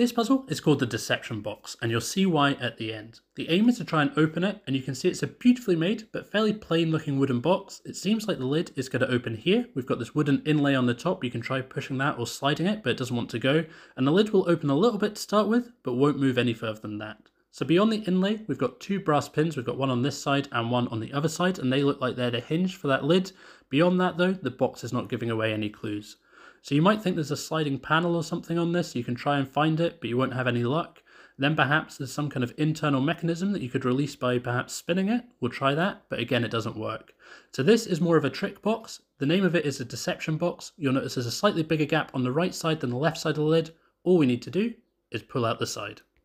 This puzzle is called the Deception Box, and you'll see why at the end. The aim is to try and open it, and you can see it's a beautifully made but fairly plain looking wooden box. It seems like the lid is going to open here. We've got this wooden inlay on the top, you can try pushing that or sliding it, but it doesn't want to go. And the lid will open a little bit to start with, but won't move any further than that. So beyond the inlay, we've got two brass pins. We've got one on this side and one on the other side, and they look like they're the hinge for that lid. Beyond that though, the box is not giving away any clues. So you might think there's a sliding panel or something on this, you can try and find it, but you won't have any luck. Then perhaps there's some kind of internal mechanism that you could release by perhaps spinning it. We'll try that, but again, it doesn't work. So this is more of a trick box. The name of it is a deception box. You'll notice there's a slightly bigger gap on the right side than the left side of the lid. All we need to do is pull out the side.